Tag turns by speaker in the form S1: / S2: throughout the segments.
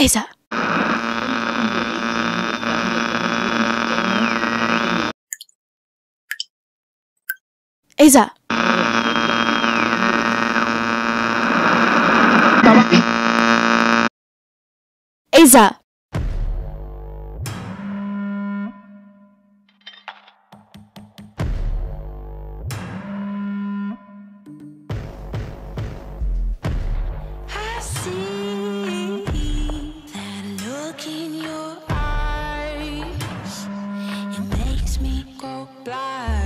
S1: Esa. Esa. Esa. go blind.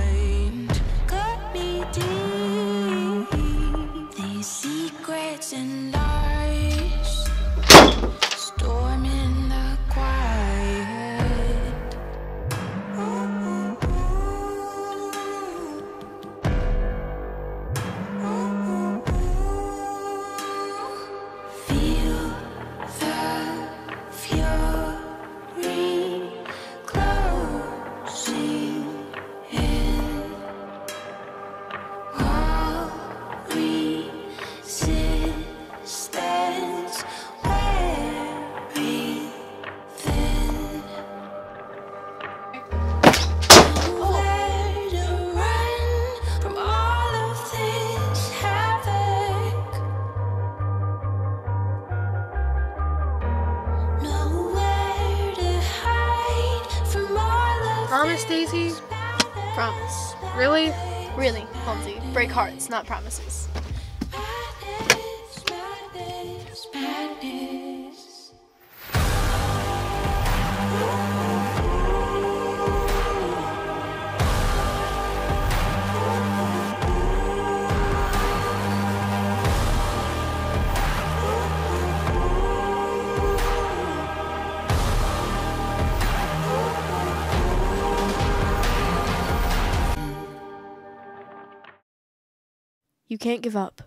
S2: Promise, Daisy? Promise. Really?
S3: Really, Holmesy. Break hearts, not promises. You can't give up.